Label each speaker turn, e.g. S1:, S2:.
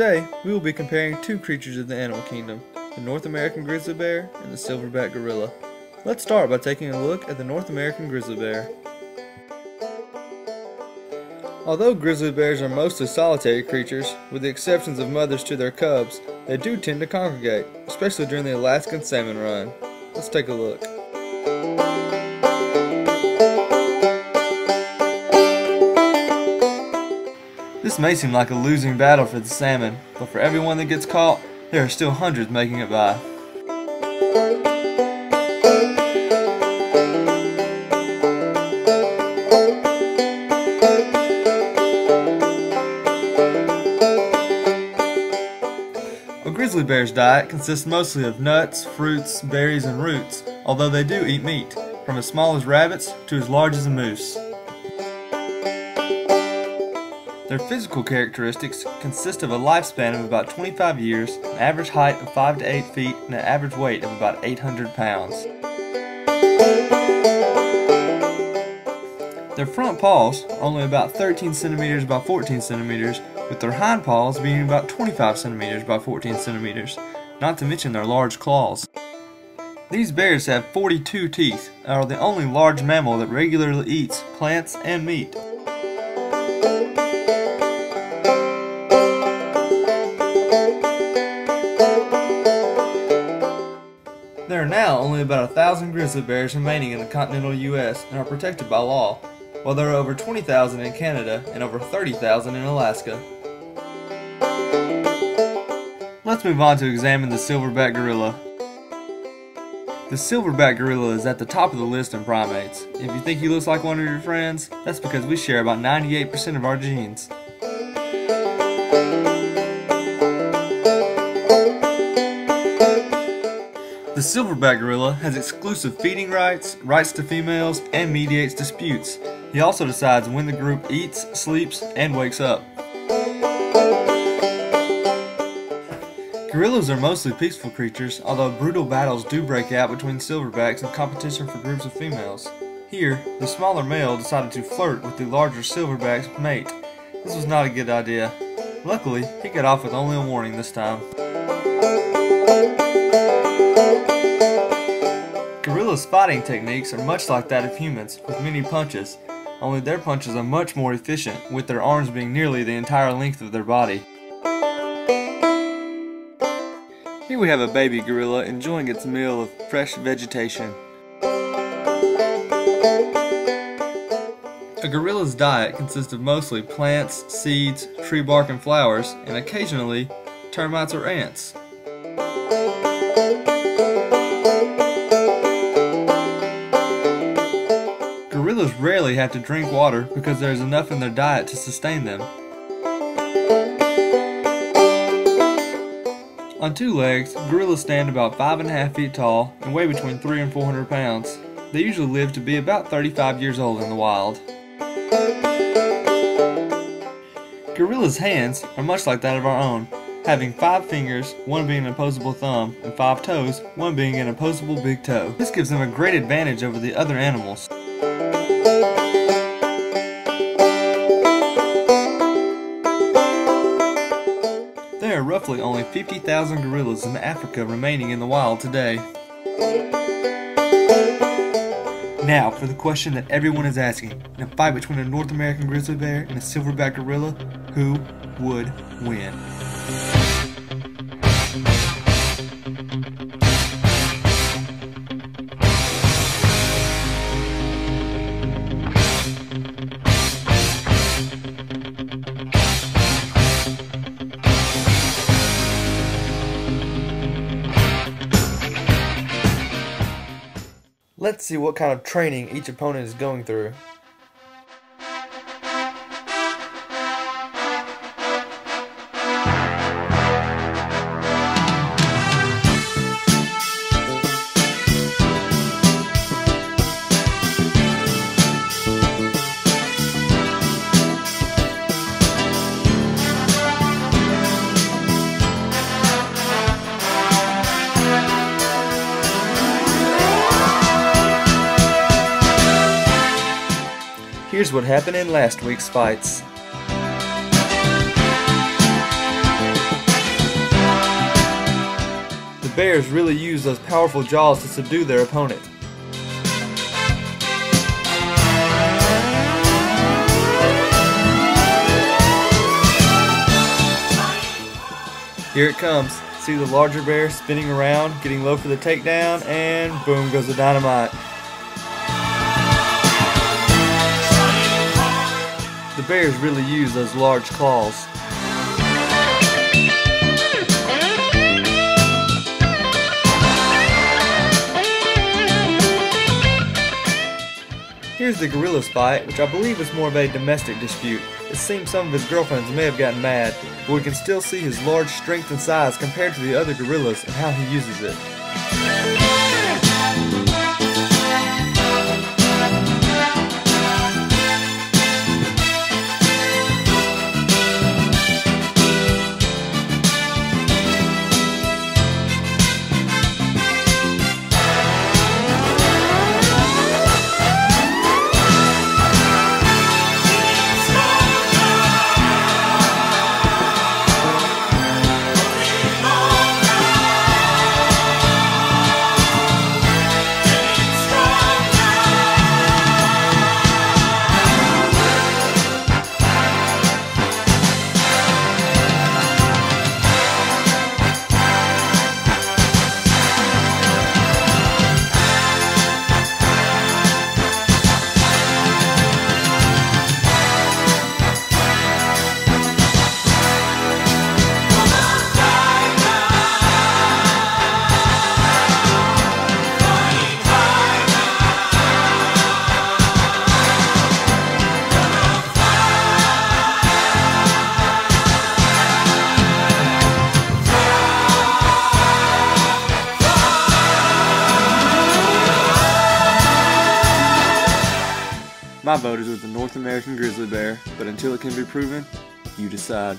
S1: Today, we will be comparing two creatures of the animal kingdom, the North American grizzly bear and the silverback gorilla. Let's start by taking a look at the North American grizzly bear. Although grizzly bears are mostly solitary creatures, with the exceptions of mothers to their cubs, they do tend to congregate, especially during the Alaskan salmon run. Let's take a look. May seem like a losing battle for the salmon, but for everyone that gets caught, there are still hundreds making it by. A grizzly bear's diet consists mostly of nuts, fruits, berries, and roots, although they do eat meat, from as small as rabbits to as large as a moose. Their physical characteristics consist of a lifespan of about 25 years, an average height of 5 to 8 feet, and an average weight of about 800 pounds. Their front paws only about 13 centimeters by 14 centimeters, with their hind paws being about 25 centimeters by 14 centimeters, not to mention their large claws. These bears have 42 teeth and are the only large mammal that regularly eats plants and meat. Now only about a thousand grizzly bears remaining in the continental U.S. and are protected by law, while there are over 20,000 in Canada and over 30,000 in Alaska. Let's move on to examine the silverback gorilla. The silverback gorilla is at the top of the list in primates. If you think he looks like one of your friends, that's because we share about 98% of our genes. The silverback gorilla has exclusive feeding rights, rights to females, and mediates disputes. He also decides when the group eats, sleeps, and wakes up. Gorillas are mostly peaceful creatures, although brutal battles do break out between silverbacks in competition for groups of females. Here, the smaller male decided to flirt with the larger silverback's mate. This was not a good idea. Luckily, he got off with only a warning this time. Gorilla's fighting techniques are much like that of humans, with many punches, only their punches are much more efficient, with their arms being nearly the entire length of their body. Here we have a baby gorilla enjoying its meal of fresh vegetation. A gorilla's diet consists of mostly plants, seeds, tree bark, and flowers, and occasionally termites or ants. Gorillas rarely have to drink water because there is enough in their diet to sustain them. On two legs, gorillas stand about 5.5 feet tall and weigh between 3 and 400 pounds. They usually live to be about 35 years old in the wild. Gorilla's hands are much like that of our own, having five fingers, one being an opposable thumb, and five toes, one being an opposable big toe. This gives them a great advantage over the other animals. Roughly only 50,000 gorillas in Africa remaining in the wild today. Now, for the question that everyone is asking. In a fight between a North American grizzly bear and a silverback gorilla, who would win? Let's see what kind of training each opponent is going through. Here's what happened in last week's fights. The bears really used those powerful jaws to subdue their opponent. Here it comes. See the larger bear spinning around, getting low for the takedown, and boom goes the dynamite. The bears really use those large claws. Here's the gorilla's fight, which I believe was more of a domestic dispute. It seems some of his girlfriends may have gotten mad, but we can still see his large strength and size compared to the other gorillas and how he uses it. My vote is with the North American grizzly bear, but until it can be proven, you decide.